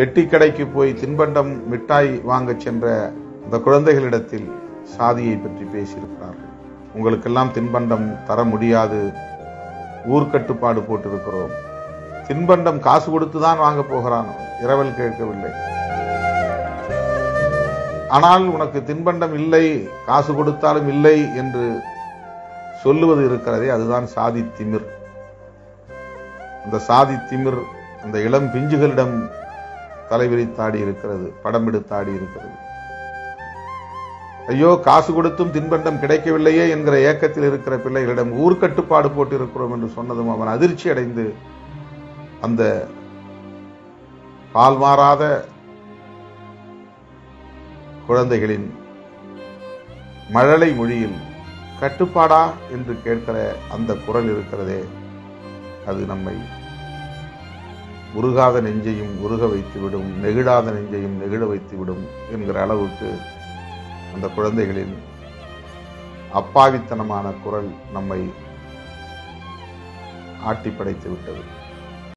பெட்டி கடைக்கு போய் தின்பண்டம் மிட்டாய் வாங்கச் சென்ற அந்த குழந்தைகளிடத்தில் சாதியை பற்றி பேசியிருக்கிறார்கள் உங்களுக்கெல்லாம் தின்பண்டம் தர முடியாது. ஊர்க்கட்டுப்பாடு போட்டிருக்கிறோம். தின்பண்டம் காசு கொடுத்து தான் வாங்க போகிறான். இரவல் கேட்கவில்லை. ஆனால் உனக்கு தின்பண்டம் இல்லை காசு கொடுத்தாலும் இல்லை என்று சொல்லுவது இருக்கிறதே அதுதான் சாதி திமிர். அந்த சாதி திமிர் அந்த இளம் பிஞ்சுகளிடம் தலைவிரித்தாடி இருக்கிறது படம் எடுத்தாடி இருக்கிறது. ஐயோ காசு கொடுத்தும் தின்பண்டம் கிடைக்கவில்லையே என்கிற ஏக்கத்தில் இருக்கிற பிள்ளைகளிடம் ஊர்க்கட்டுப்பாடு போட்டு இருக்கிறோம் என்று சொன்னதும் அவன் அதிர்ச்சி அடைந்து அந்த பால் மாறாத குழந்தைகளின் மழலை மொழியில் கட்டுப்பாடா? என்று கேட்கிற அந்த குரல் இருக்கிறதே அது நம்மை உருகாத நெஞ்சையும் உருக வைத்துவிடும் நெகிழாத நெஞ்சையும் நெகிழ வைத்துவிடும் என்கிற அளவுக்கு அந்த குழந்தைகளின் அப்பாவித்தனமான குரல் நம்மை ஆட்டி படைத்து விட்டது.